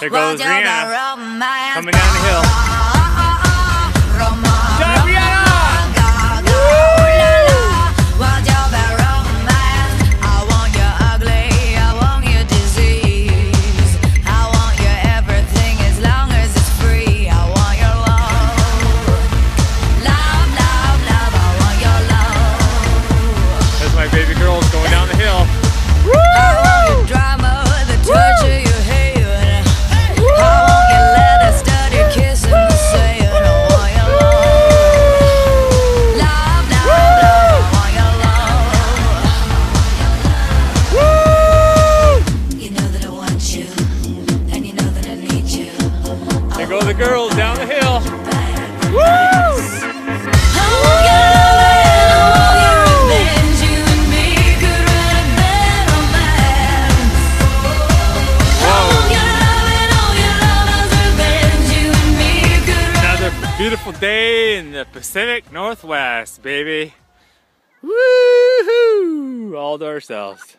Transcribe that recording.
Here goes Reanna. Coming down the hill. There go the girls down the hill. Woo! beautiful day in the Pacific Northwest, baby. Woohoo! All to ourselves.